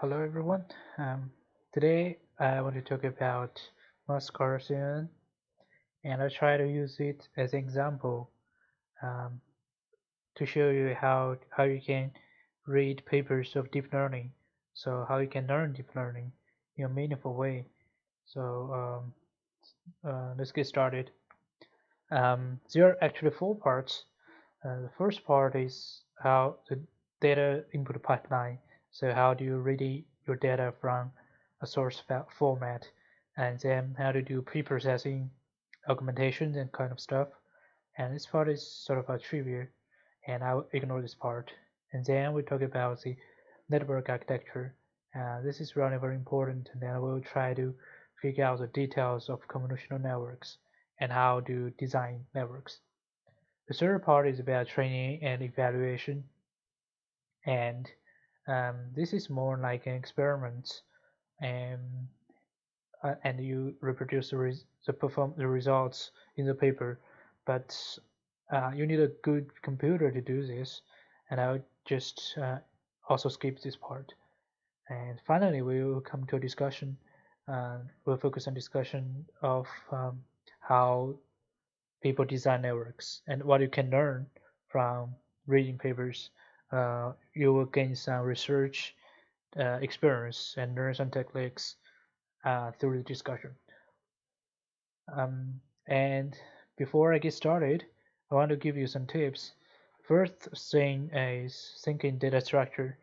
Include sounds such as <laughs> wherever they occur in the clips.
Hello everyone. Um, today I want to talk about Mask RCNN and I'll try to use it as an example um, to show you how how you can read papers of deep learning. So how you can learn deep learning in a meaningful way. So um, uh, let's get started. Um, there are actually four parts. Uh, the first part is how the data input pipeline so how do you read your data from a source format? And then how to do pre-processing augmentation and kind of stuff? And this part is sort of a trivia and I'll ignore this part. And then we talk about the network architecture. Uh, this is really very important and then we'll try to figure out the details of convolutional networks and how to design networks. The third part is about training and evaluation. And um, this is more like an experiment and uh, and you reproduce the, the perform the results in the paper. But uh, you need a good computer to do this and I'll just uh, also skip this part. And finally we will come to a discussion uh, we'll focus on discussion of um, how people design networks and what you can learn from reading papers uh, you will gain some research uh, experience and learn some techniques uh, through the discussion. Um, and before I get started, I want to give you some tips. First thing is thinking data structure.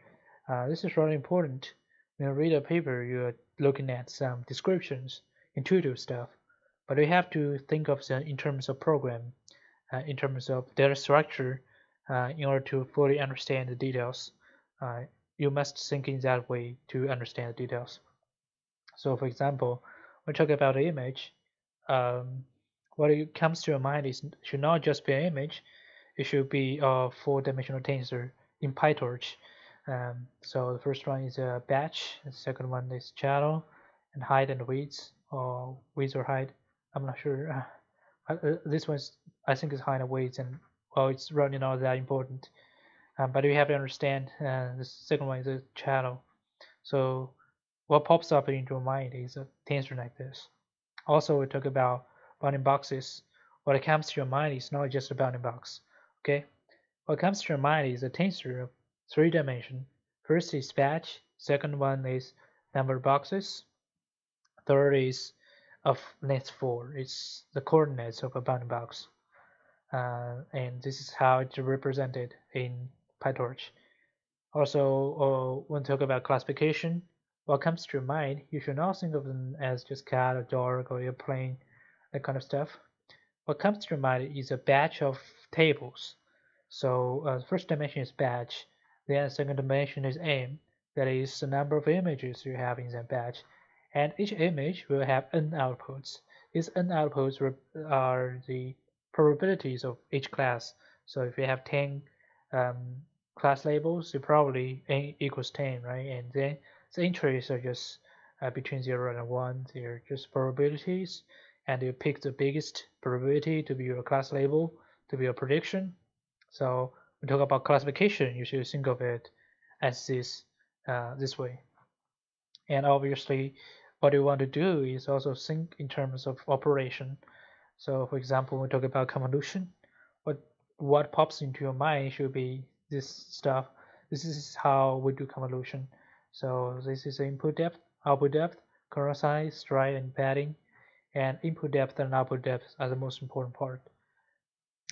Uh, this is really important. When you read a paper, you're looking at some descriptions, intuitive stuff, but you have to think of them in terms of program, uh, in terms of data structure, uh, in order to fully understand the details. Uh, you must think in that way to understand the details. So for example, when talking about an image, um, what comes to your mind is should not just be an image, it should be a four-dimensional tensor in PyTorch. Um, so the first one is a batch, the second one is channel, and height and width, or width or height. I'm not sure. <laughs> Uh, this one's I think is height and width, and well, it's really not that important. Um, but we have to understand uh, the second one is a channel. So what pops up into your mind is a tensor like this. Also, we talk about bounding boxes. What comes to your mind is not just a bounding box. Okay, what comes to your mind is a tensor of three dimension. First is batch. Second one is number of boxes. Third is of length four. It's the coordinates of a bounding box uh, and this is how it's represented in PyTorch. Also, uh, when talk about classification, what comes to your mind, you should not think of them as just cat or dog or airplane, that kind of stuff. What comes to your mind is a batch of tables. So uh, first dimension is batch, then second dimension is m, that is the number of images you have in that batch, and each image will have n outputs. These n outputs are the probabilities of each class. So if you have 10 um, class labels, you probably n equals 10, right? And then the entries are just uh, between 0 and 1. They're just probabilities. And you pick the biggest probability to be your class label, to be your prediction. So we talk about classification, you should think of it as this, uh, this way. And obviously, what you want to do is also think in terms of operation. So for example, we talk about convolution. What what pops into your mind should be this stuff. This is how we do convolution. So this is input depth, output depth, kernel size, stride, and padding. And input depth and output depth are the most important part.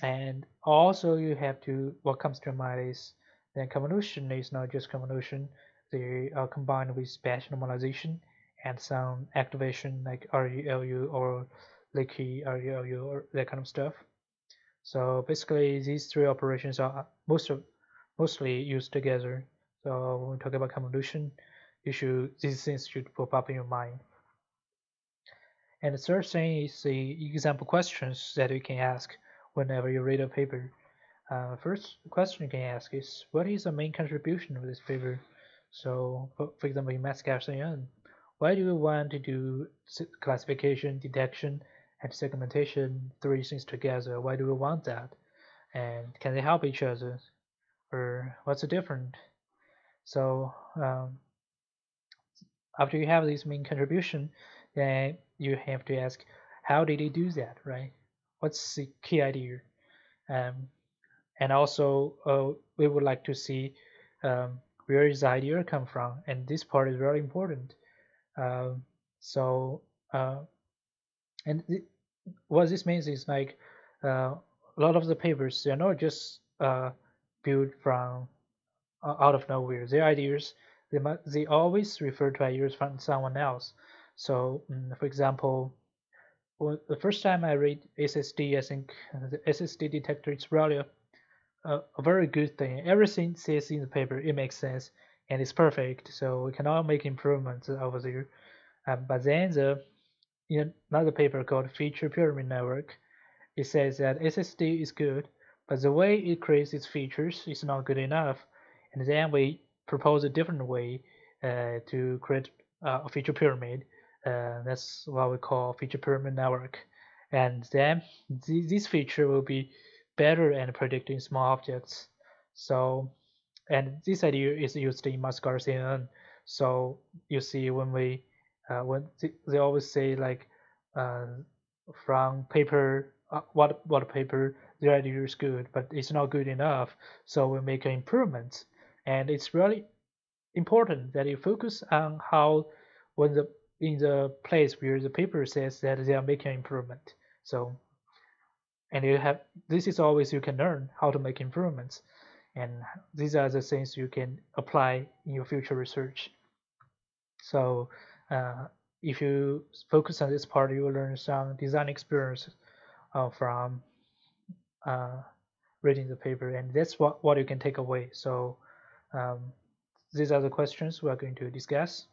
And also you have to, what comes to mind is that convolution is not just convolution, they are combined with batch normalization and some activation like ReLU or leaky ReLU or that kind of stuff. So basically, these three operations are most of, mostly used together. So when we talk about convolution, you should these things should pop up in your mind. And the third thing is the example questions that you can ask whenever you read a paper. Uh, first question you can ask is, what is the main contribution of this paper? So, for, example, in Mask RCNN, why do you want to do classification, detection, and segmentation three things together. Why do we want that? And can they help each other? Or what's the difference? So um, after you have this main contribution, then you have to ask, how did he do that, right? What's the key idea? Um, and also, uh, we would like to see um, where is the idea come from, and this part is very important. Um, so, uh, and th what this means is like uh, a lot of the papers they're not just uh, built from uh, out of nowhere. Their ideas they might, they always refer to ideas from someone else. So, um, for example, well, the first time I read SSD, I think the SSD detector is really a, a, a, very good thing. Everything says in the paper, it makes sense and it's perfect. So we cannot make improvements over there. Um, but then the in another paper called Feature Pyramid Network, it says that SSD is good, but the way it creates its features is not good enough. And then we propose a different way uh, to create uh, a feature pyramid. Uh, that's what we call feature pyramid network. And then th this feature will be better at predicting small objects. So, and this idea is used in Mask RCNN. So you see when we uh, when they always say like uh, from paper uh, what what paper the idea is good but it's not good enough so we make improvements and it's really important that you focus on how when the in the place where the paper says that they are making improvement. So and you have this is always you can learn how to make improvements. And these are the things you can apply in your future research. So uh, if you focus on this part, you will learn some design experience uh, from uh, reading the paper, and that's what, what you can take away. So um, these are the questions we are going to discuss.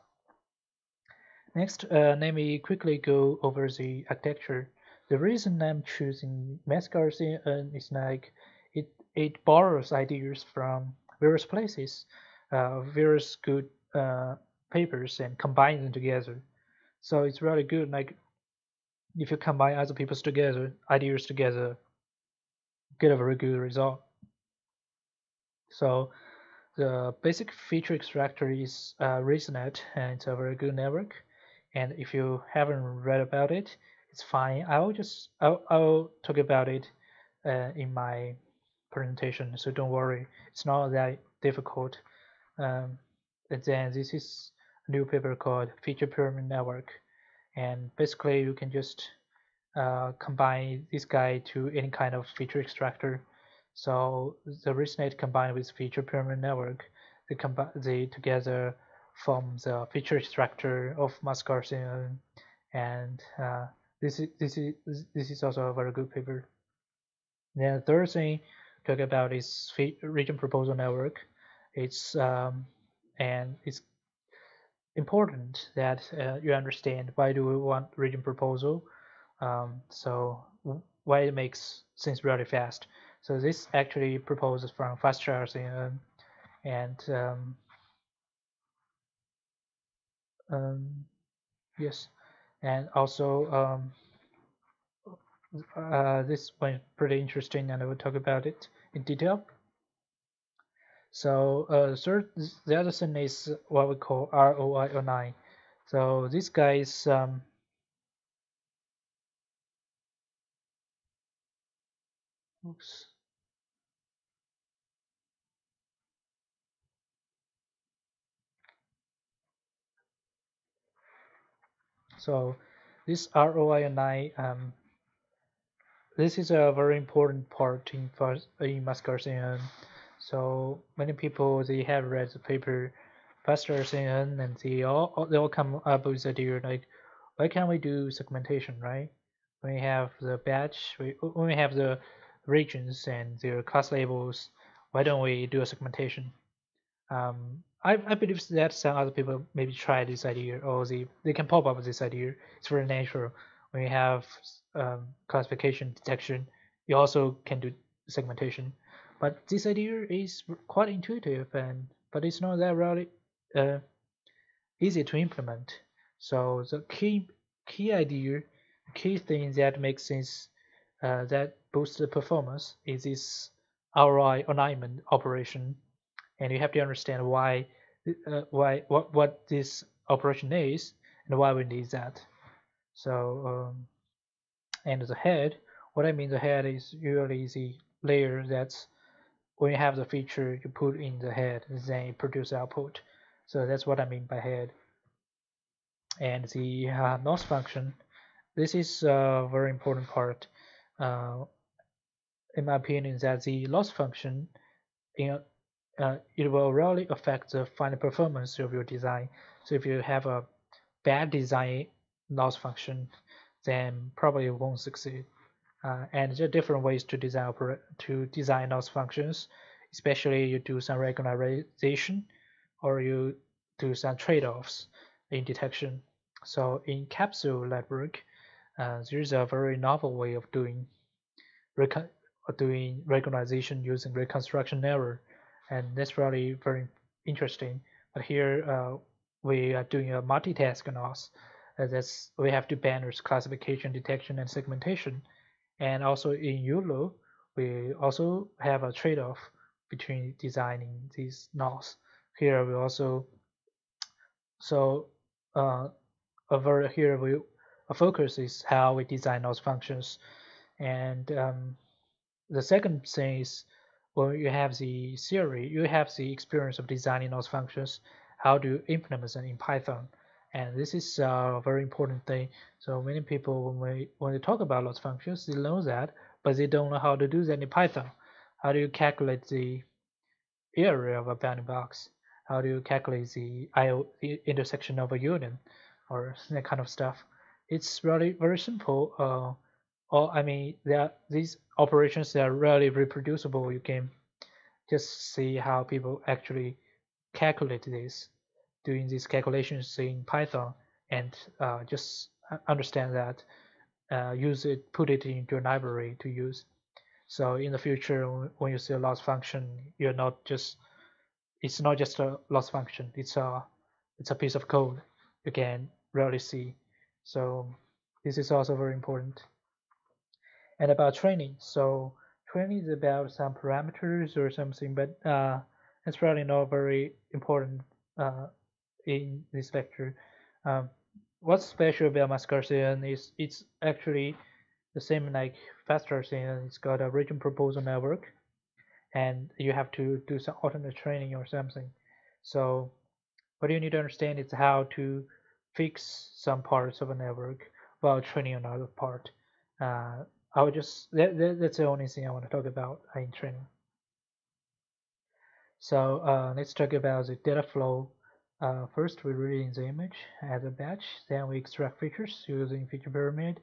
Next, uh, let me quickly go over the architecture. The reason I'm choosing Mask RCNN is like it, it borrows ideas from various places, uh, various good uh, papers and combine them together. So it's really good. Like if you combine other people's together, ideas together, get a very good result. So the basic feature extractor is uh, ResNet, and it's a very good network. And if you haven't read about it, it's fine. I'll just I'll, I'll talk about it uh, in my presentation, so don't worry. It's not that difficult. Um, and then this is new paper called Feature Pyramid Network. And basically you can just uh, combine this guy to any kind of feature extractor. So the ResNet combined with Feature Pyramid Network, they, combine they together form the feature extractor of Mask RCNN. And uh, this is this is this is also a very good paper. Then the third thing talk about is region proposal network. It's um, and it's important that uh, you understand why do we want region proposal. Um, so why it makes things really fast. So this actually proposes from Faster RCNN um, and um, um, yes, and also um, uh, this one pretty interesting, and I will talk about it in detail. So uh, third, the other thing is what we call ROIAlign. So this guy is um, oops. So this ROIAlign, um, this is a very important part in, in Mask RCNN. So many people they have read the paper faster CNN and they all they all come up with the idea like why can't we do segmentation right? When we have the batch, we, when we have the regions and their class labels, why don't we do a segmentation? Um, I, I believe that some other people maybe try this idea or they, they can pop up with this idea. It's very natural. When you have um, classification detection, you also can do segmentation. But this idea is quite intuitive and but it's not that really uh, easy to implement. So the key key idea, key thing that makes sense uh, that boosts the performance is this ROI alignment operation, and you have to understand why uh, why what what this operation is and why we need that. So, um, and the head, what I mean the head is usually the layer that's when you have the feature you put in the head, then it produces output. So that's what I mean by head. And the uh, loss function, this is a very important part. Uh, in my opinion, that the loss function, in, uh, it will really affect the final performance of your design. So if you have a bad design loss function, then probably won't succeed. Uh, and there are different ways to design to design loss functions, especially you do some regularization or you do some trade-offs in detection. So in capsule network, uh, there's a very novel way of doing recon doing regularization using reconstruction error, and that's really very interesting. But here uh, we are doing a multitask loss. Uh, that's we have to balance classification, detection, and segmentation. And also in YOLO, we also have a trade-off between designing these NOS. Here we also so uh, over here we focus is how we design those functions, and um, the second thing is when you have the theory, you have the experience of designing those functions, how to implement them in Python and this is a very important thing. So many people when we when they talk about loss functions they know that but they don't know how to do that in python. How do you calculate the area of a bounding box? How do you calculate the IO the intersection of a union or that kind of stuff? It's really very simple uh or I mean there these operations that are really reproducible. You can just see how people actually calculate this doing these calculations in Python and uh, just understand that, uh, use it, put it into a library to use. So in the future, when you see a loss function, you're not just, it's not just a loss function. It's a, it's a piece of code you can really see. So this is also very important. And about training, so training is about some parameters or something, but uh, it's really not very important uh, in this lecture. Um, what's special about Mask RCNN is it's actually the same like Fast RCNN. It's got a region proposal network, and you have to do some alternate training or something. So what you need to understand is how to fix some parts of a network while training another part. Uh, I would just that, that, that's the only thing I want to talk about in training. So uh, let's talk about the data flow uh, first, we read in the image as a batch, then we extract features using feature pyramid.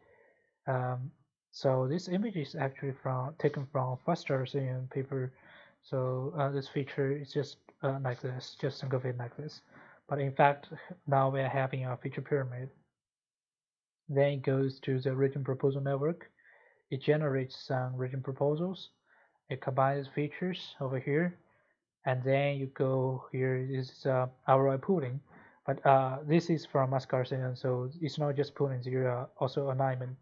Um, so this image is actually from taken from in paper. So uh, this feature is just uh, like this, just think of it like this. But in fact, now we are having a feature pyramid. Then it goes to the region proposal network. It generates some region proposals. It combines features over here and then you go here is uh, ROI pooling but uh, this is from Mask RCNN so it's not just pooling zero also alignment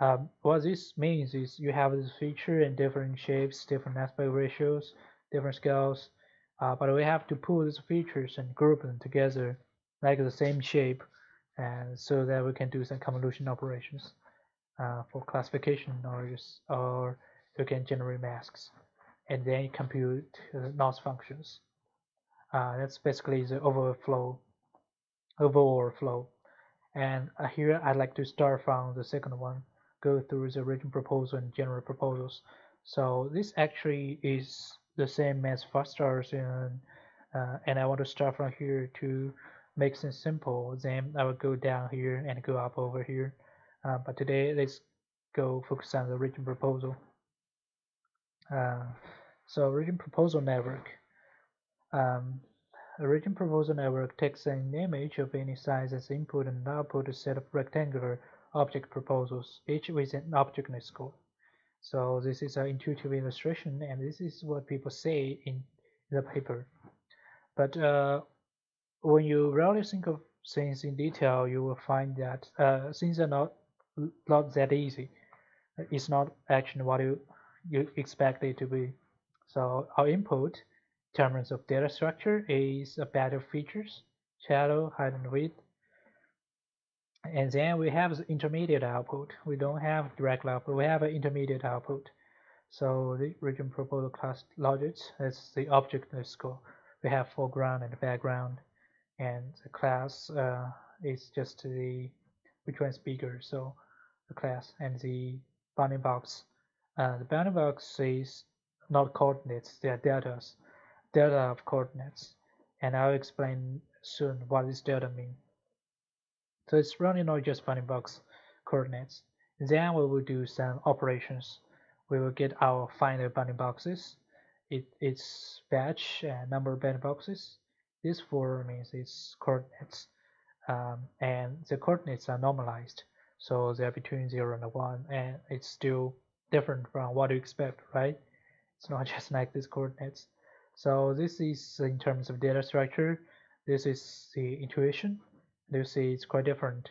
um, what this means is you have this feature in different shapes different aspect ratios different scales. Uh, but we have to pool these features and group them together like the same shape and so that we can do some convolution operations uh, for classification or or you can generate masks and then compute uh, loss functions. Uh, that's basically the overflow, overall flow. And uh, here I'd like to start from the second one, go through the region proposal and general proposals. So this actually is the same as Fast RCNN, uh, and I want to start from here to make things simple. Then I will go down here and go up over here. Uh, but today let's go focus on the region proposal. Uh, so region proposal network. Um, a region proposal network takes an image of any size as input and output a set of rectangular object proposals, each with an object scope. So this is an intuitive illustration, and this is what people say in the paper. But uh, when you really think of things in detail, you will find that uh, things are not not that easy. It's not actually what you you expect it to be. So our input in terms of data structure is a batch of features shadow, height and width. And then we have the intermediate output. We don't have direct output, we have an intermediate output. So the region proposal class logits, that's the object go. We have foreground and background, and the class uh, is just the which one is bigger. So the class and the bounding box. The bounding box is not coordinates; they are deltas, delta of coordinates, and I'll explain soon what this delta mean. So it's running not just bounding box coordinates. Then we will do some operations. We will get our final bounding boxes. It, it's batch and number of bounding boxes. This four means it's coordinates. Um, and the coordinates are normalized. So they're between 0 and 1 and it's still different from what you expect, right? It's not <laughs> just like these coordinates. So this is in terms of data structure. This is the intuition you see it's quite different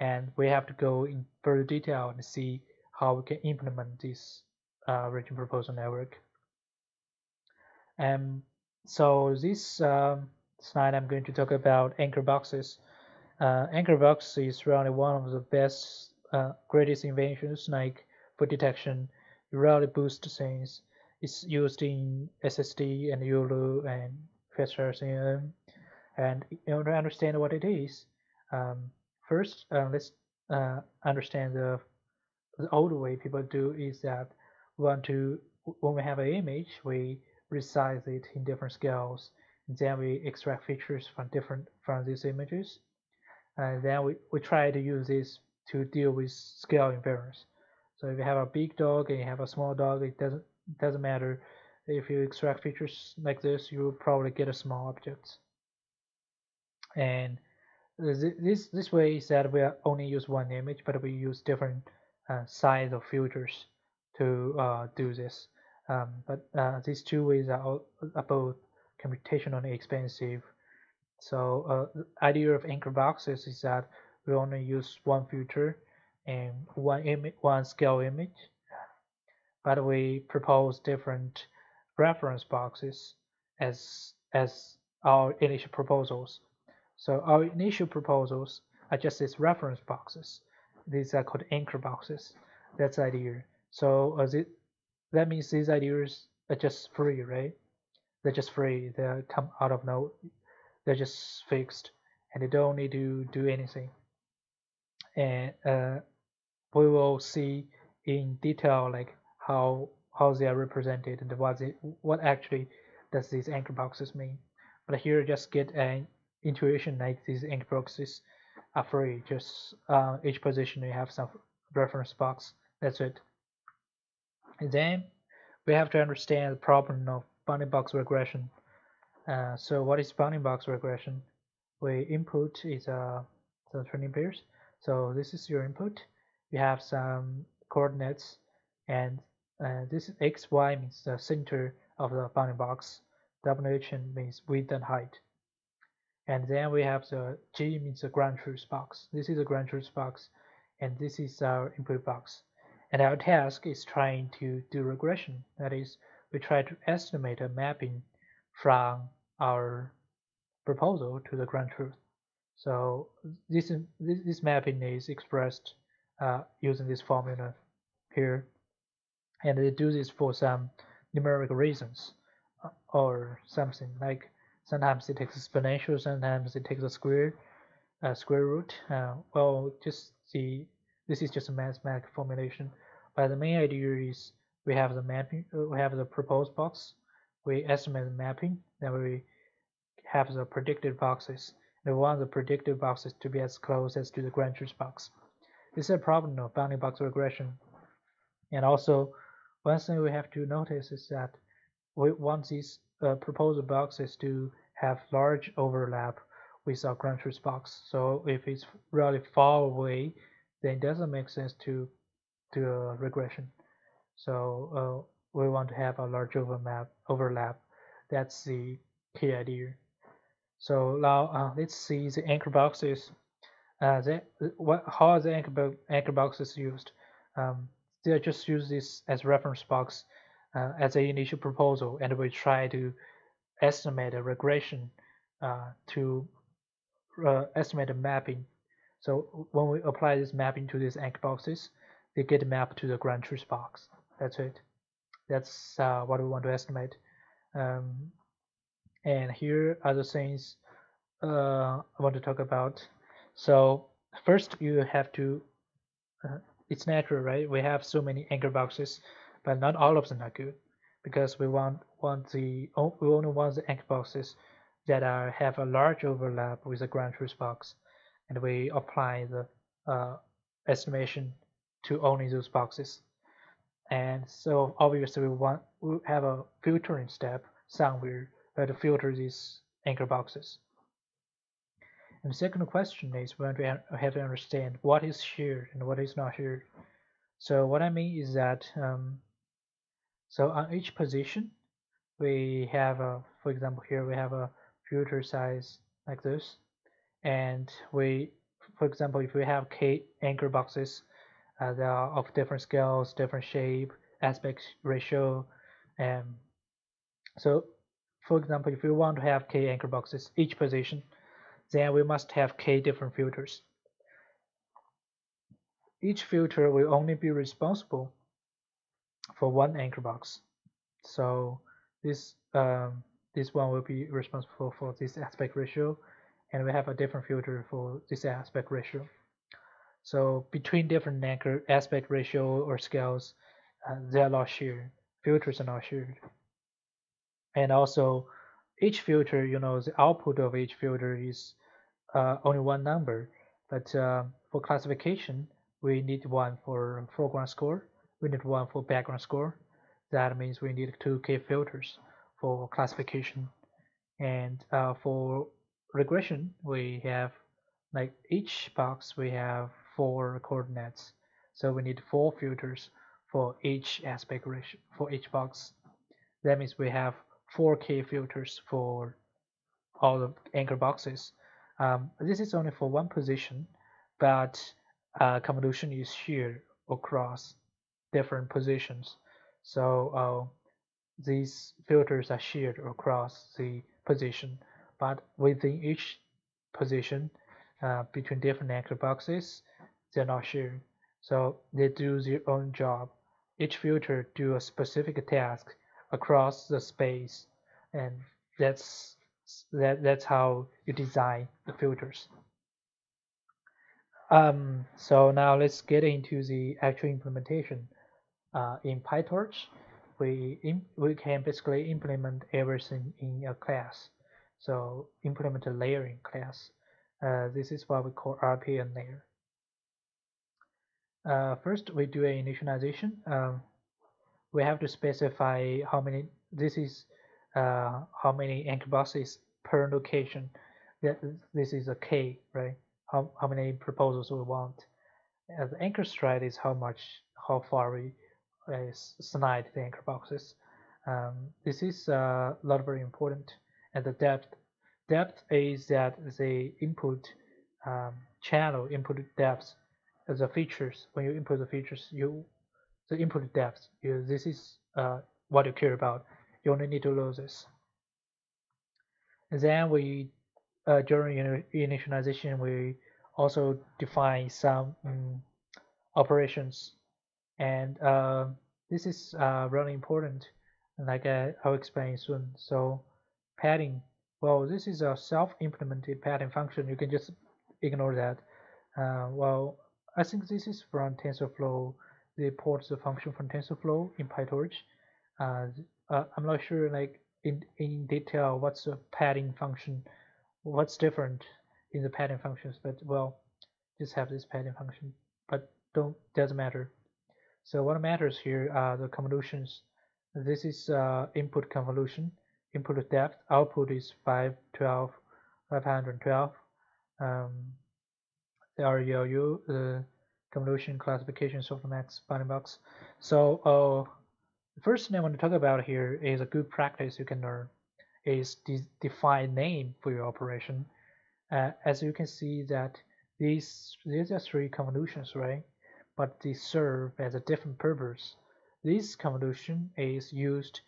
and we have to go in further detail and see how we can implement this uh, region proposal network. And so this um, slide I'm going to talk about anchor boxes. Uh, anchor box is really one of the best, uh, greatest inventions like for detection. It boost things. It's used in SSD and YOLO and Fast RCNN and in order to understand what it is, um, first uh, let's uh, understand the the old way people do is that want to when we have an image we resize it in different scales and then we extract features from different from these images and then we, we try to use this to deal with scale invariance so if you have a big dog and you have a small dog it doesn't doesn't matter. If you extract features like this you will probably get a small object. And this this way is that we only use one image but we use different uh, size of filters to uh, do this. Um, but uh, these two ways are, are both computationally expensive. So uh, the idea of anchor boxes is that we only use one filter and one image one scale image but we propose different reference boxes as as our initial proposals so our initial proposals are just these reference boxes. These are called anchor boxes. That's the idea. So uh, th that means these ideas are just free, right? They're just free. They come out of no. They're just fixed, and they don't need to do anything. And uh, we will see in detail like how how they are represented and what they, what actually does these anchor boxes mean. But here, just get an intuition like these anchor boxes are free just uh, each position you have some reference box that's it. And then we have to understand the problem of bounding box regression. Uh, so what is bounding box regression? We input is uh, the training pairs. So this is your input you have some coordinates and uh, this is x y means the center of the bounding box wh means width and height and then we have the G means the ground truth box. This is the ground truth box, and this is our input box. And our task is trying to do regression. That is, we try to estimate a mapping from our proposal to the ground truth. So this this, this mapping is expressed uh, using this formula here, and they do this for some numeric reasons uh, or something like Sometimes it takes exponential, sometimes it takes a square, uh, square root. Uh, well, just see, this is just a mathematical formulation. But the main idea is we have the mapping, uh, we have the proposed box, we estimate the mapping, then we have the predicted boxes. And we want the predicted boxes to be as close as to the truth box. This is a problem of bounding box regression. And also, one thing we have to notice is that we want these uh, proposed boxes to have large overlap with our ground truth box. So if it's really far away, then it doesn't make sense to do a regression. So uh, we want to have a large overlap. Overlap. That's the key idea. So now uh, let's see the anchor boxes. Uh, the, what, how the anchor, anchor boxes used? Um, they just use this as reference box uh, as an initial proposal, and we try to estimate a regression uh, to uh, estimate the mapping. So when we apply this mapping to these anchor boxes, they get mapped to the ground truth box. That's it. That's uh, what we want to estimate. Um, and here are the things uh, I want to talk about. So first you have to, uh, it's natural, right? We have so many anchor boxes, but not all of them are good because we want want the we only want the anchor boxes that are have a large overlap with the ground truth box, and we apply the uh, estimation to only those boxes. And so obviously we want we have a filtering step somewhere where to filter these anchor boxes. And the second question is when we have to understand what is shared and what is not shared. So what I mean is that um, so on each position we have a for example here we have a filter size like this and we for example if we have k anchor boxes uh, are of different scales different shape aspect ratio and so for example if we want to have k anchor boxes each position then we must have k different filters. Each filter will only be responsible for one anchor box. So this um, this one will be responsible for this aspect ratio and we have a different filter for this aspect ratio. So between different anchor aspect ratio or scales uh, they are not shared. Filters are not shared. And also each filter you know the output of each filter is uh, only one number. But uh, for classification we need one for foreground score we need one for background score. That means we need two k filters for classification. And uh, for regression we have like each box we have four coordinates. So we need four filters for each aspect ratio for each box. That means we have 4k filters for all the anchor boxes um, this is only for one position but uh, convolution is shared across different positions so uh, these filters are shared across the position, but within each position, uh, between different anchor boxes, they're not shared. So they do their own job. Each filter do a specific task across the space, and that's that that's how you design the filters. Um, so now let's get into the actual implementation. Uh, in PyTorch, we we can basically implement everything in a class. So implement a layering class. Uh, this is what we call RPN layer. Uh, first, we do an initialization. Um, we have to specify how many. This is uh, how many anchor boxes per location. That this is a k, right? How how many proposals we want. Uh, the anchor stride is how much, how far we is slide the anchor boxes. Um, this is uh, lot very important. And the depth, depth is that the input um, channel input depth as a features. When you input the features, you the input depth. This is uh, what you care about. You only need to know this. And then we uh, during initialization we also define some um, operations and uh, this is uh, really important like I, I'll explain soon so padding well this is a self-implemented padding function you can just ignore that uh, well I think this is from TensorFlow they port the function from TensorFlow in PyTorch uh, uh, I'm not sure like in, in detail what's the padding function what's different in the padding functions but well just have this padding function but don't doesn't matter so what matters here are the convolutions. This is uh, input convolution. Input depth, output is 512, 512. Um, the RELU, the convolution classification softmax bounding box. So uh, the first thing I want to talk about here is a good practice you can learn is de define name for your operation. Uh, as you can see that these these are three convolutions, right? but they serve as a different purpose. This convolution is used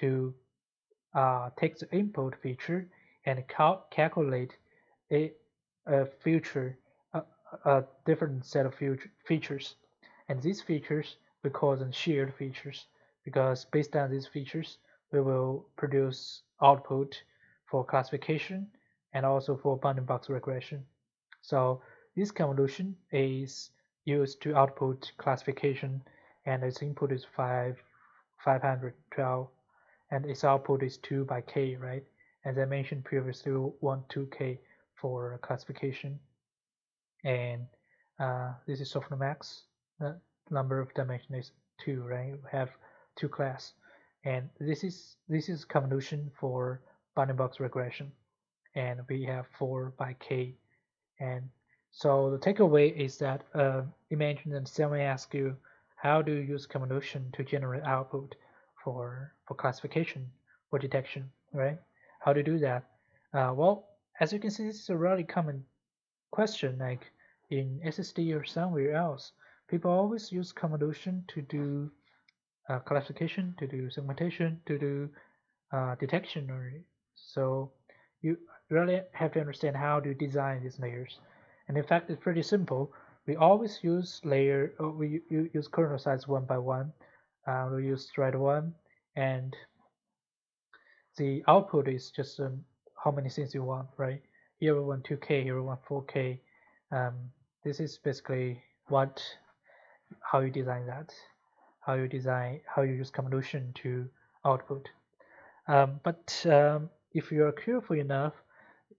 to uh, take the input feature and cal calculate a, a feature, a, different set of features, and these features we call them shared features because based on these features, we will produce output for classification and also for bounding box regression. So this convolution is used to output classification and its input is 5 512 and its output is 2 by k right? As I mentioned previously want 2k for classification and uh, this is softmax the number of dimension is 2 right? We have two class. And this is this is convolution for bounding box regression. And we have 4 by k. And so the takeaway is that uh, imagine that someone asks you how do you use convolution to generate output for for classification or detection right? How to do that? Uh, well as you can see this is a really common question like in SSD or somewhere else people always use convolution to do uh, classification to do segmentation to do uh, detection so you really have to understand how to design these layers. And in fact it's pretty simple. We always use layer uh, we use kernel size one by one uh, we use thread one and the output is just um, how many things you want right we want 2k here we want 4k um, this is basically what how you design that how you design how you use convolution to output. Um, but um, if you are careful enough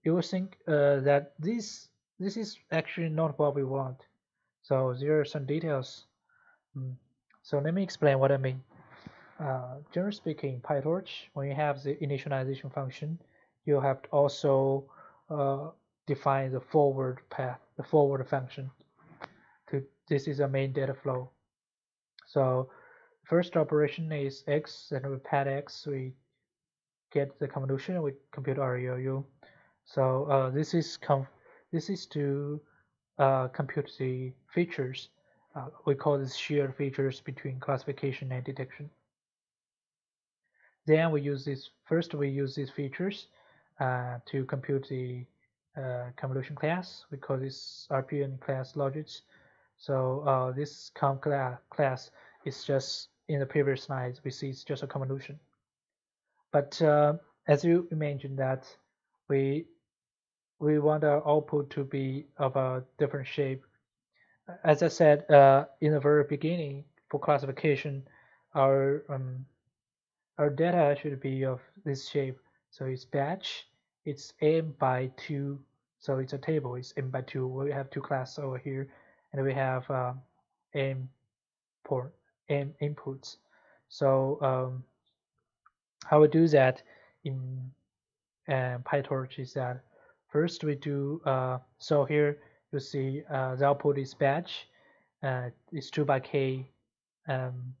you will think uh, that this this is actually not what we want. So there are some details. Mm. so let me explain what I mean. Uh, generally speaking PyTorch when you have the initialization function you have to also uh, define the forward path the forward function to this is a main data flow so first operation is x and we pad x we get the convolution we compute ReLU so uh, this is this is to uh, compute the features. Uh, we call this shared features between classification and detection. Then we use this first. We use these features uh, to compute the uh, convolution class. We call this RPN class logits. So uh, this conv class is just in the previous slides. We see it's just a convolution. But uh, as you imagine that we we want our output to be of a different shape. As I said uh, in the very beginning, for classification, our um, our data should be of this shape. So it's batch, it's m by two, so it's a table. It's m by two. We have two classes over here, and we have uh, m port m inputs. So um, how we do that in uh, PyTorch is that First, we do, uh, so here you see uh, the output is batch. Uh, it's 2 by k, um,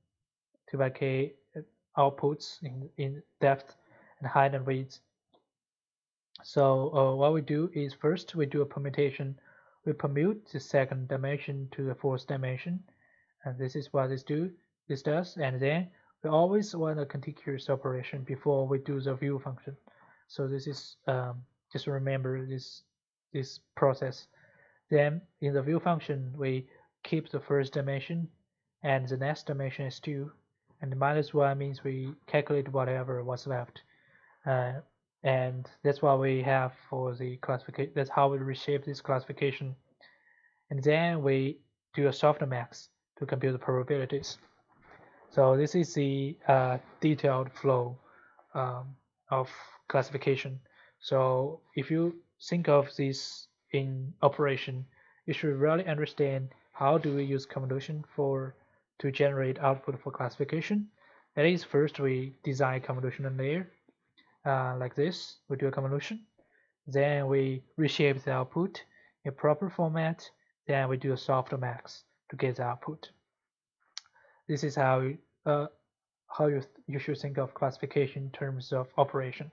2 by k outputs in, in depth and height and width. So uh, what we do is first we do a permutation. We permute the second dimension to the fourth dimension. And this is what this do this does. And then we always want a contiguous operation before we do the view function. So this is um, just remember this this process. Then in the view function, we keep the first dimension and the next dimension is 2 and minus 1 means we calculate whatever was left uh, and that's what we have for the classification that's how we reshape this classification. And then we do a softmax to compute the probabilities. So this is the uh, detailed flow um, of classification. So if you think of this in operation, you should really understand how do we use convolution for to generate output for classification. That is, first we design convolutional layer uh, like this. We do a convolution, then we reshape the output in proper format. Then we do a softmax to get the output. This is how uh, how you you should think of classification in terms of operation.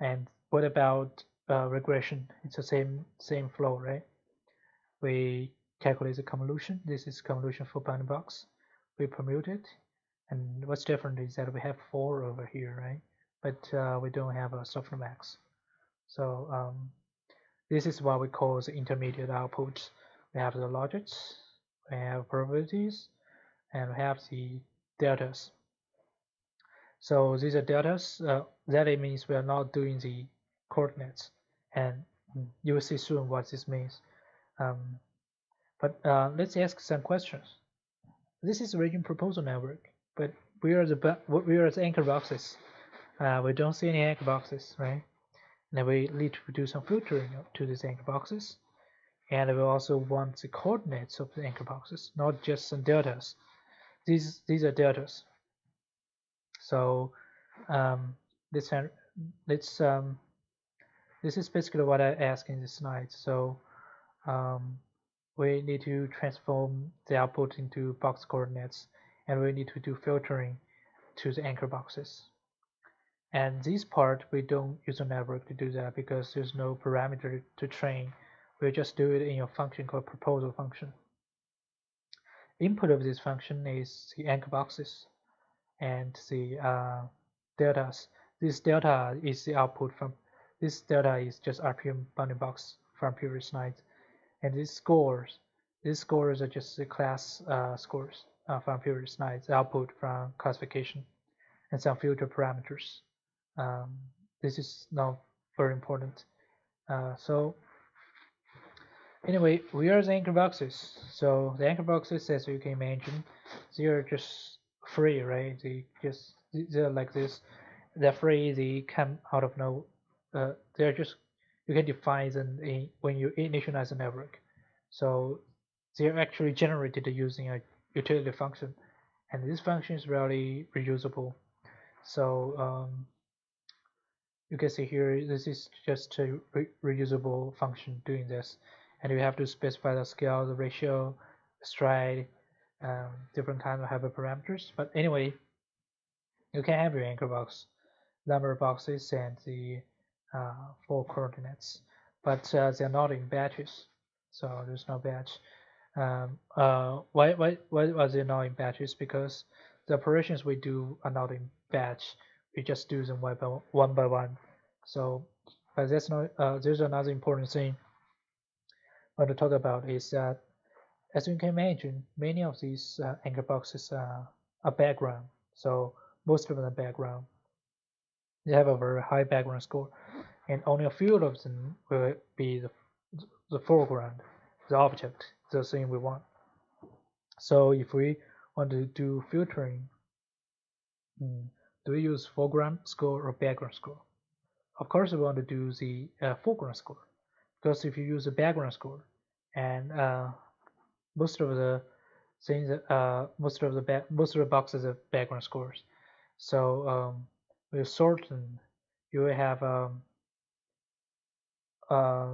And what about uh, regression? It's the same same flow, right? We calculate the convolution. This is convolution for bounding box. We permute it, and what's different is that we have four over here, right? But uh, we don't have a softmax. So um, this is what we call the intermediate output. We have the logits, we have probabilities, and we have the deltas. So these are deltas. Uh, that means we are not doing the coordinates, and you will see soon what this means. Um, but uh, let's ask some questions. This is region proposal network, but we are the we are the anchor boxes. Uh, we don't see any anchor boxes, right? And we need to do some filtering to these anchor boxes. And we also want the coordinates of the anchor boxes, not just some deltas. These these are deltas. So um, this let's um, this is basically what I ask in this slide. So um, we need to transform the output into box coordinates and we need to do filtering to the anchor boxes. And this part, we don't use a network to do that because there's no parameter to train. We just do it in a function called proposal function. Input of this function is the anchor boxes and the uh, deltas. This delta is the output from this delta is just RPN bounding box from previous slides. And these scores, these scores are just the class uh, scores uh, from previous slides, output from classification, and some filter parameters. Um, this is not very important. Uh, so anyway, we are the anchor boxes. So the anchor boxes, as you can imagine, they are just free, right? They just they're like this. They're free. They come out of no. Uh, they're just you can define them in, when you initialize a network. So they're actually generated using a utility function, and this function is really reusable. So um, you can see here this is just a re reusable function doing this, and you have to specify the scale, the ratio, stride, um, different kinds of hyperparameters. But anyway, you can have your anchor box, number of boxes, and the uh, four coordinates, but uh, they're not in batches, so there's no batch. Um, uh, why, why, why was it not in batches? Because the operations we do are not in batch. We just do them one by one. By one. So, but that's not. Uh, there's another important thing I want to talk about is that, as you can imagine, many of these uh, anchor boxes are, are background. So most of them are background. They have a very high background score, and only a few of them will be the the foreground, the object the thing we want. So if we want to do filtering, hmm, do we use foreground score or background score? Of course, we want to do the uh, foreground score because if you use the background score and uh, most of the things, uh, most of the most of the boxes are background scores. So um, with sorting, you will have um, uh,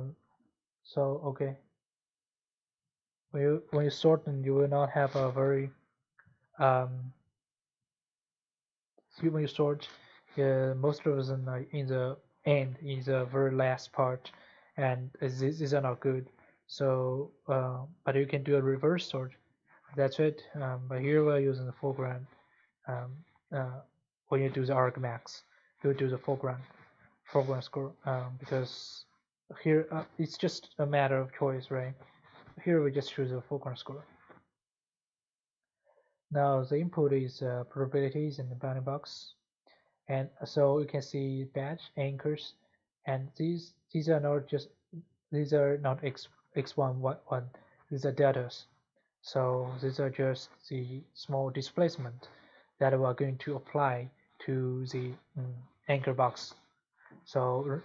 so okay when you when you sort them, you will not have a very um, you sort, uh, most of them are in the end, in the very last part, and these are not good. So, uh, but you can do a reverse sort. That's it. Um, but here we're using the foreground. Um, uh, when you do the argmax, you do the foreground foreground score um, because here uh, it's just a matter of choice, right? here we just choose a foreground score. Now the input is uh, probabilities in the bounding box, and so you can see batch anchors, and these these are not just these are not x x1 one one these are deltas. So these are just the small displacement that we are going to apply to the um, anchor box. So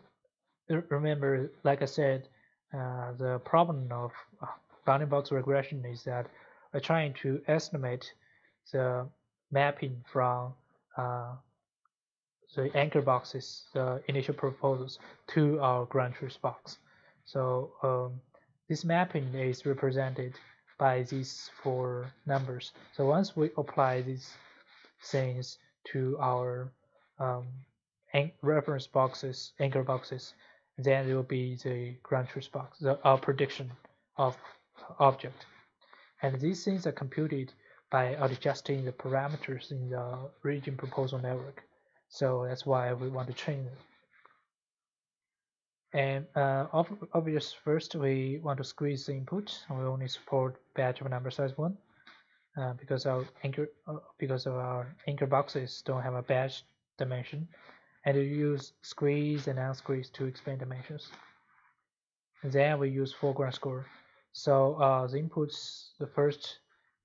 remember, like I said, uh, the problem of uh, bounding box regression is that we're trying to estimate the mapping from uh, the anchor boxes, the initial proposals, to our ground truth box. So um, this mapping is represented by these four numbers. So once we apply these things to our um, reference boxes, anchor boxes, then it will be the ground truth box, the, our prediction of object. And these things are computed by adjusting the parameters in the region proposal network. So that's why we want to train it. and uh, obvious first we want to squeeze the input we only support batch of number size one uh, because our anchor uh, because of our anchor boxes don't have a batch dimension and we use squeeze and unsqueeze to expand dimensions and then we use foreground score so uh, the inputs the first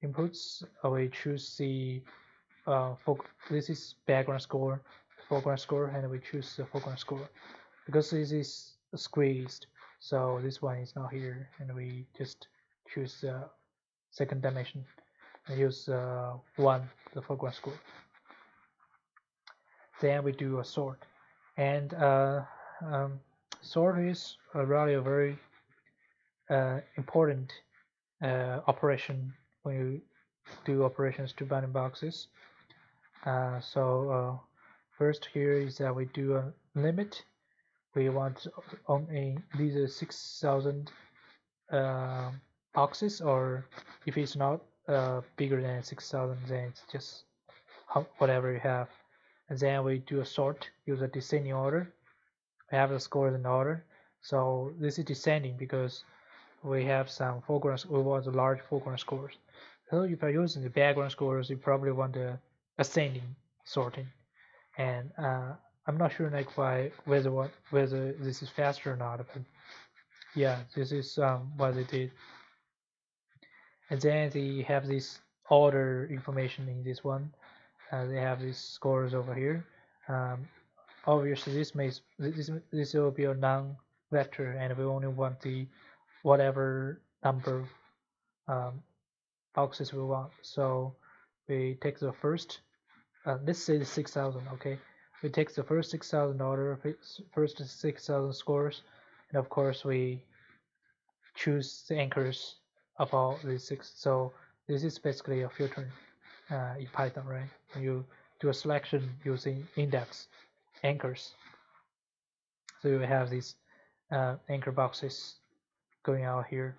inputs we choose the uh, this is background score foreground score and we choose the foreground score. Because this is squeezed so this one is not here and we just choose the second dimension and use uh, one the foreground score. Then we do a sort and uh, um, sort is really a very uh, important uh, operation when you do operations to bounding boxes. Uh, so uh, first here is that we do a limit. We want only these are 6000 uh, boxes or if it's not uh, bigger than 6000 then it's just whatever you have. And then we do a sort use a descending order. We have the scores in order. So this is descending because we have some foreground we want the large foreground scores so if you're using the background scores you probably want the ascending sorting and uh, I'm not sure like why whether what whether this is faster or not, but yeah, this is um, what they did. And then they have this order information in this one. Uh, they have these scores over here. Um, obviously, this may this this will be a non-vector, and we only want the whatever number um, boxes we want. So we take the first. Uh, let's say 6,000. Okay, we take the first 6,000 order, first 6,000 scores, and of course we choose the anchors of all these six. So this is basically a filtering uh, in Python, right? When you do a selection using index anchors. So you have these uh, anchor boxes going out here.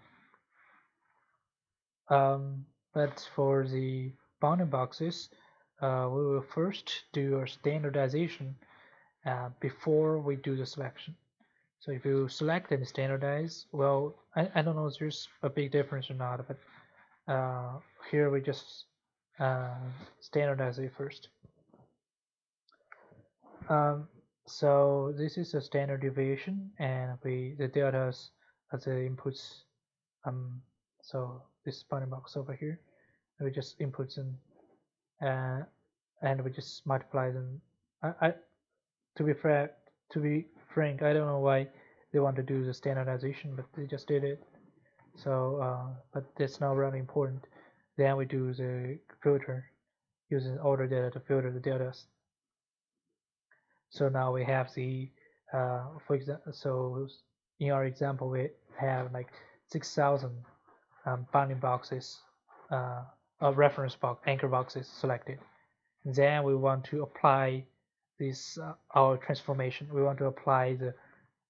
Um, but for the bounding boxes, uh, we will first do a standardization uh, before we do the selection. So if you select and standardize, well, I, I don't know if there's a big difference or not, but uh, here we just uh, standardize it first. Um, so this is a standard deviation, and we the delta as the inputs. Um, so this bounding box over here, we just inputs in uh, and we just multiply them. I, I, to be frank, to be frank, I don't know why they want to do the standardization, but they just did it. So, uh, but that's not really important. Then we do the filter using order data to filter the data. So now we have the, uh, for example, so in our example, we have like 6,000 um, bounding boxes uh, reference box, anchor boxes selected. And then we want to apply this uh, our transformation. We want to apply the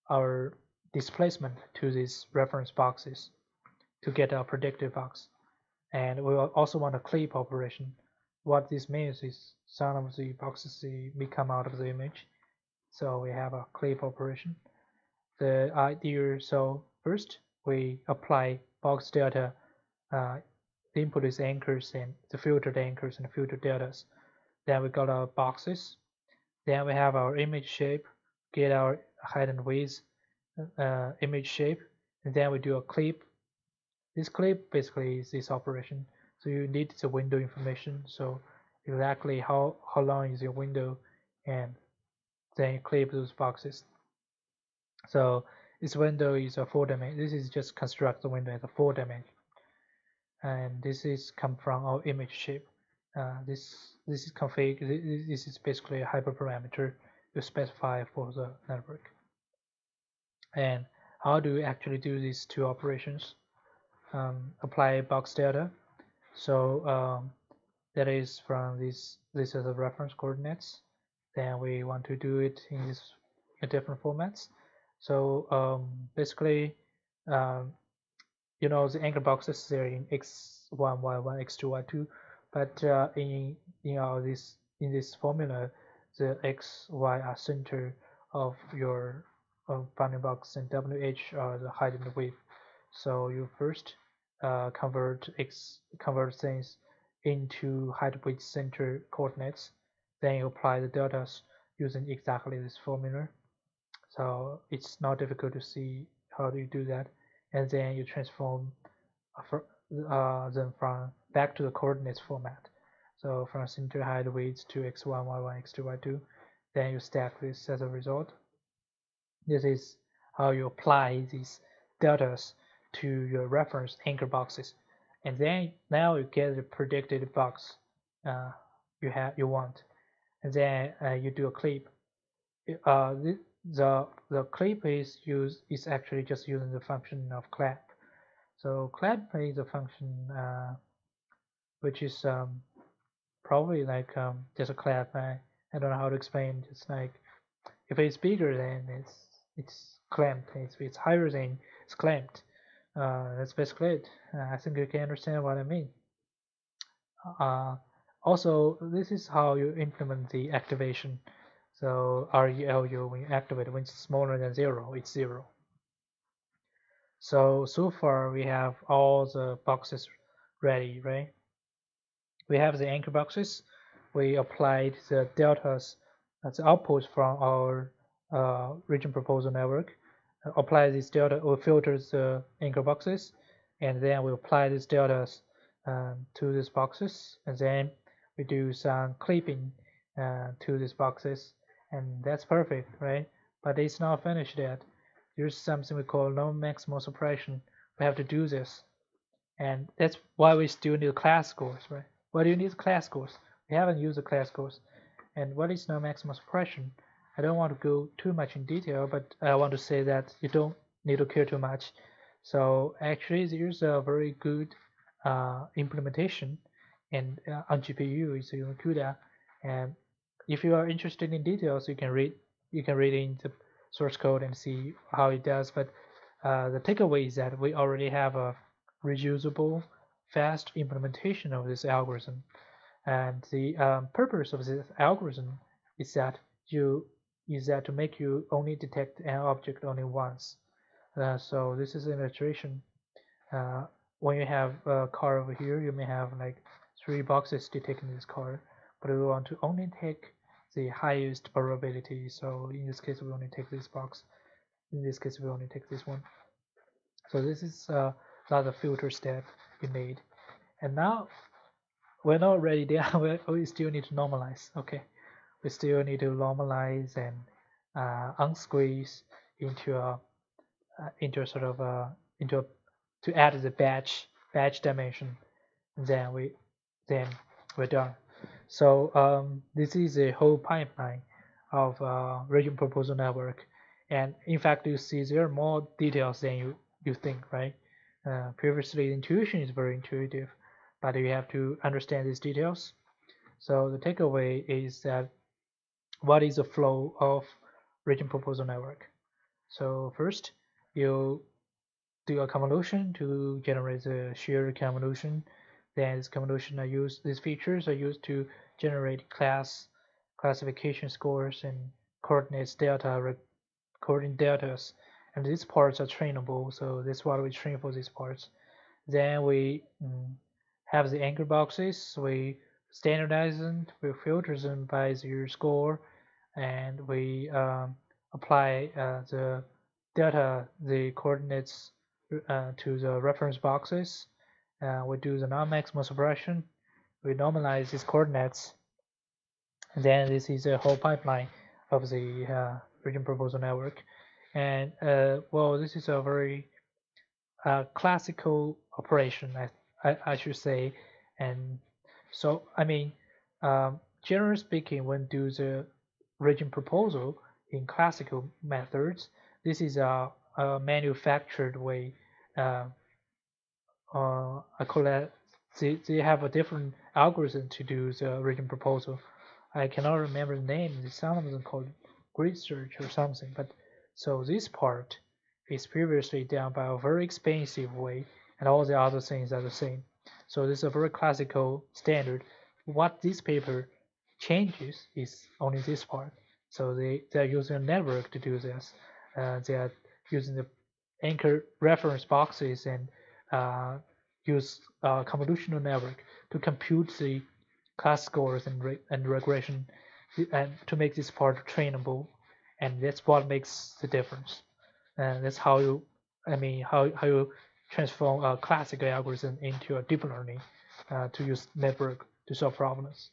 our displacement to these reference boxes to get our predictive box. And we also want a clip operation. What this means is some of the boxes come out of the image. So we have a clip operation. The idea, so first we apply box delta uh, the input is anchors and the filtered anchors and filtered deltas. Then we got our boxes. Then we have our image shape, get our height and width uh, image shape, and then we do a clip. This clip basically is this operation. So you need the window information. So exactly how, how long is your window and then you clip those boxes. So this window is a four dimension. This is just construct the window as a four dimension and this is come from our image shape. Uh, this this is config. This is basically a hyperparameter you specify for the network. And how do we actually do these two operations? Um, apply box delta. So um, that is from this. This is the reference coordinates. Then we want to do it in this in different formats. So um, basically, um, you know the anchor boxes there in x1 y1 x2 y2 but uh, in in our this in this formula the x y are center of your of bounding box and WH are the height and width. So you first uh, convert x convert things into height width center coordinates. Then you apply the deltas using exactly this formula. So it's not difficult to see how do you do that. And then you transform uh, them from back to the coordinates format. So from center height width to x1, y1, x2, y2. Then you stack this as a result. This is how you apply these deltas to your reference anchor boxes. And then now you get the predicted box uh, you have you want. And then uh, you do a clip. Uh, the the clip is used is actually just using the function of clamp. So clamp is a function uh, which is um, probably like um, just a clamp. I, I don't know how to explain. It's like if it's bigger then it's it's clamped. If it's higher than it's clamped. Uh, that's basically it. Uh, I think you can understand what I mean. Uh, also, this is how you implement the activation. So RELU, when you activate, when it's smaller than zero, it's zero. So, so far we have all the boxes ready, right? We have the anchor boxes. We applied the deltas as outputs from our uh, region proposal network apply this delta or filter the anchor boxes and then we apply these deltas um, to these boxes and then we do some clipping uh, to these boxes and that's perfect right? But it's not finished yet. There's something we call non-maximal suppression. We have to do this. And that's why we still need class classicals right? Why do you need class classicals we haven't used the classicals and what is non-maximal suppression? I don't want to go too much in detail, but I want to say that you don't need to care too much. So actually, there's a very good uh, implementation and uh, on GPU is using CUDA. And if you are interested in details, you can read you can read in the source code and see how it does. But uh, the takeaway is that we already have a reusable, fast implementation of this algorithm. And the um, purpose of this algorithm is that you is that to make you only detect an object only once. Uh, so this is an illustration. Uh, when you have a car over here, you may have like three boxes detecting this car, but we want to only take the highest probability. So in this case, we only take this box. In this case, we only take this one. So this is uh, another filter step we made. And now we're not ready <laughs> there. we still need to normalize. Okay we still need to normalize and uh, unsqueeze into a uh, into a sort of a into a, to add the batch batch dimension and then we then we're done so um, this is a whole pipeline of uh, region proposal network and in fact you see there are more details than you you think right uh, previously intuition is very intuitive but you have to understand these details so the takeaway is that what is the flow of region proposal network. So first, you do a convolution to generate the shared convolution. Then this convolution are used, these features are used to generate class classification scores and coordinates delta coordinate deltas. And these parts are trainable, so this is what we train for these parts. Then we mm, have the anchor boxes. We standardize them, we filter them by their score, and we um, apply uh, the delta, the coordinates uh, to the reference boxes. Uh, we do the non-maximal suppression. We normalize these coordinates. And then this is a whole pipeline of the uh, region proposal network. And uh, well, this is a very uh, classical operation, I, I, I, should say. And so, I mean, um, generally speaking, when do the region proposal in classical methods. This is a, a manufactured way. Uh, uh, I call that they, they have a different algorithm to do the region proposal. I cannot remember the name. Some of them called grid search or something. But so this part is previously done by a very expensive way, and all the other things are the same. So this is a very classical standard. What this paper changes is only this part. So they, they're using a network to do this. uh, they are using the anchor reference boxes and use uh, convolutional network to compute the class scores and, re and regression and to make this part trainable. And that's what makes the difference. And that's how you I mean how, how you transform a classical algorithm into a deep learning uh, to use network to solve problems.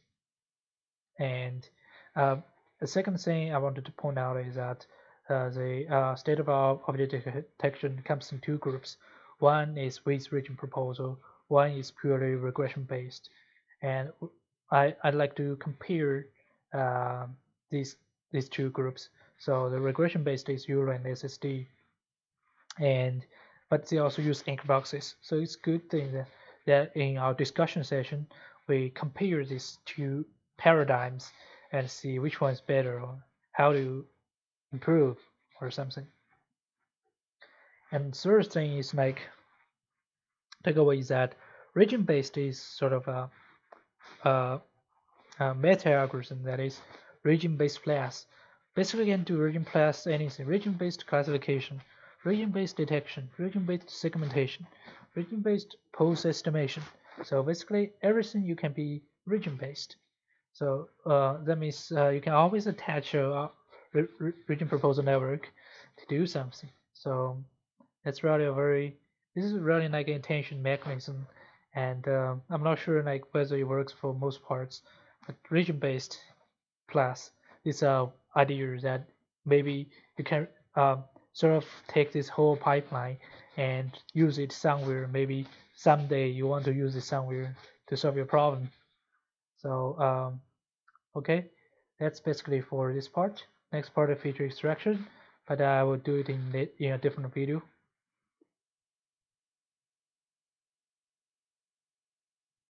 And uh, the second thing I wanted to point out is that uh, the uh, state of object detection comes in two groups one is with region proposal one is purely regression based and I, I'd like to compare uh, these these two groups. So the regression based is YOLO and SSD, and but they also use anchor boxes. So it's good thing that, that in our discussion session we compare these two paradigms and see which one is better or how to improve or something. And third thing is like takeaway is that region based is sort of a uh, uh, meta algorithm that is region-based class. Basically, you can do region plus anything: region-based classification, region-based detection, region-based segmentation, region-based pose estimation. So basically, everything you can be region-based. So uh, that means uh, you can always attach a region proposal network to do something. So that's really a very this is really like an attention mechanism. And uh, I'm not sure like whether it works for most parts but region-based class is a idea that maybe you can uh, sort of take this whole pipeline and use it somewhere. Maybe someday you want to use it somewhere to solve your problem. So um, okay that's basically for this part. Next part of feature extraction but I will do it in, in a different video